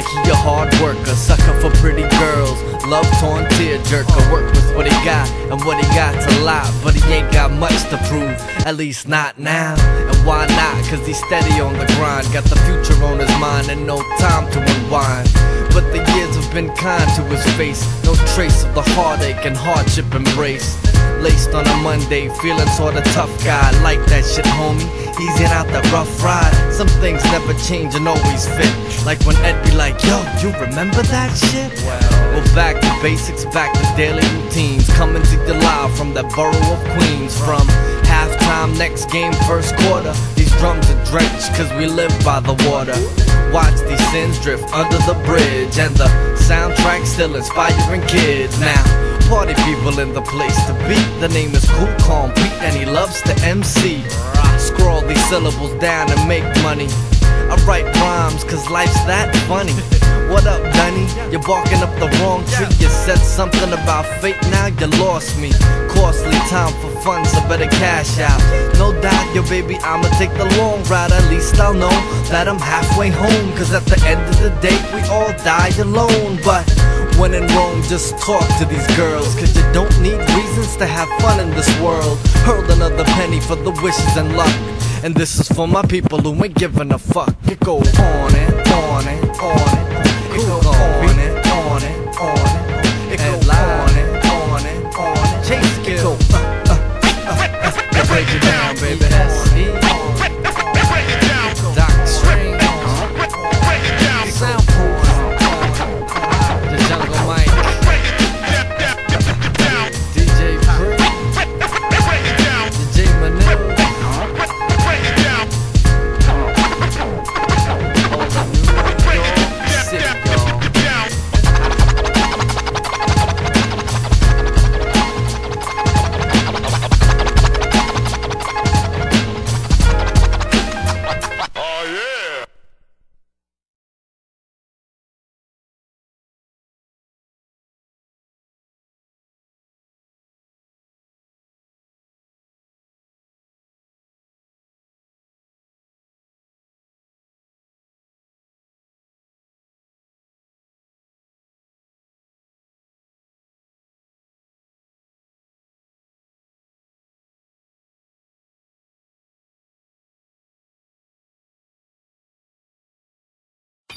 like he a hard worker, sucker for pretty girls, love torn tear jerker. Work with what he got, and what he got's a lot, but he ain't got much to prove, at least not now. And why not? Cause he's steady on the grind, got the future on his mind, and no time to unwind. But the years have been kind to his face, no trace of the heartache and hardship embraced. Laced on a Monday, feeling sorta tough guy. Like that shit, homie. Easing out the rough ride. Some things never change and always fit. Like when Ed be like, yo, you remember that shit? Well, back to basics, back to daily routines. Coming to you live from that borough of Queens. From halftime, next game, first quarter. These drums are drenched, cause we live by the water. Watch these sins drift under the bridge. And the soundtrack still inspiring kids. Now, party people in the place to be. The name is Cool Calm Pete, and he loves to MC. Scroll these syllables down and make money. I write rhymes, cause life's that funny. What up, Dunny? You're barking up the wrong tree. You said something about fate, now you lost me. Costly time for fun, so better cash out. No doubt, yo, baby, I'ma take the long ride. At least I'll know that I'm halfway home. Cause at the end of the day, we all die alone. But when in Rome, just talk to these girls. Cause you don't need reasons to have fun in this world. Hurl another penny for the wishes and luck. And this is for my people who ain't giving a fuck. It go on and on and on and it go on and on and on and it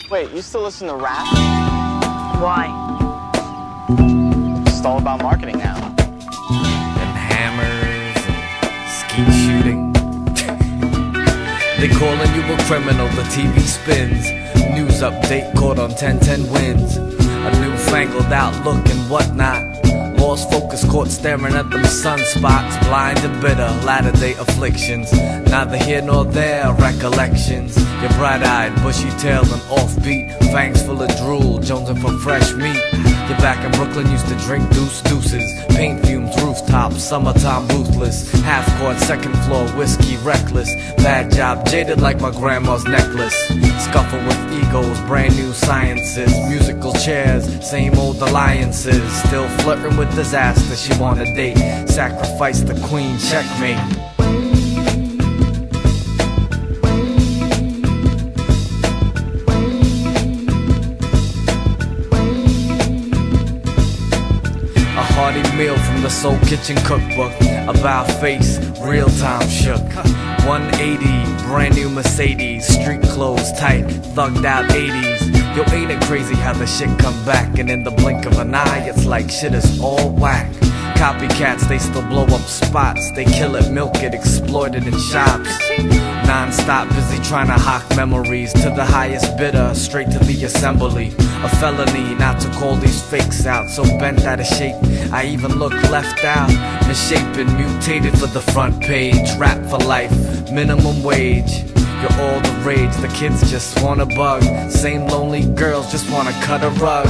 Wait, you still listen to rap? Why? It's all about marketing now. and hammers and skeet shooting. they calling you a criminal, the TV spins. News update caught on 1010 wins. A newfangled outlook and whatnot. Lost focus caught staring at them sunspots. Blind and bitter, latter day afflictions. Neither here nor there, recollections. Your bright eyed, bushy tailed and offbeat. Fangs full of drool, jonesing for fresh meat. You're back in Brooklyn, used to drink deuce deuces. Paint fumes, rooftops, summertime ruthless. Half court, second floor, whiskey reckless. Bad job, jaded like my grandma's necklace. Scuffle with egos, brand new sciences. Musical chairs, same old alliances. Still flirting with disaster, she want a date. Sacrifice the queen, checkmate. A hearty meal from the Soul Kitchen cookbook. About face, real time shook. 180, brand new Mercedes. Street clothes tight, thugged out 80s. Yo, ain't it crazy how the shit come back? And in the blink of an eye, it's like shit is all whack. Copycats, they still blow up spots. They kill it, milk it, exploit it in shops. Non-stop busy trying to hawk memories to the highest bidder, straight to the assembly. A felony not to call these fakes out, so bent out of shape. I even look left out, misshapen, mutated for the front page. Rap for life, minimum wage. You're all the rage, the kids just wanna bug. Same lonely girls just wanna cut a rug.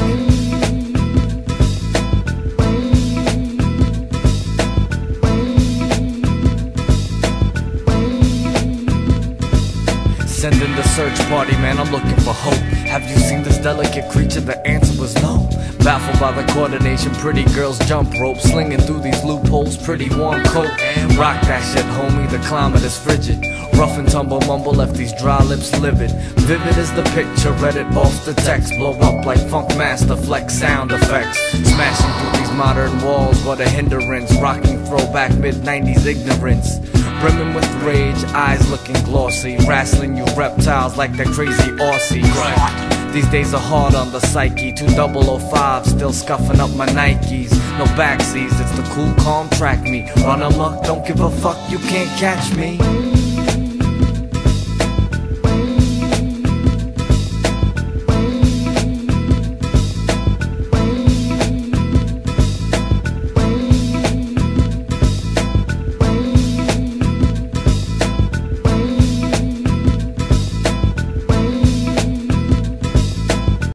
Sending the search party, man, I'm looking for hope. Have you seen this delicate creature, the answer was no. Baffled by the coordination, pretty girls jump rope, slinging through these loopholes, pretty warm coat. Rock that shit, homie, the climate is frigid. Rough and tumble mumble left these dry lips livid. Vivid as the picture, read it off the text. Blow up like Funkmaster Flex sound effects. Smashing through these modern walls, what a hindrance. Rocking throwback mid 90s ignorance. Brimming with rage, eyes looking glossy. Wrestling you reptiles like that crazy Aussie. These days are hard on the psyche. 2005, still scuffing up my Nikes. No backseas, it's the cool, calm track me. Run amok, don't give a fuck, you can't catch me.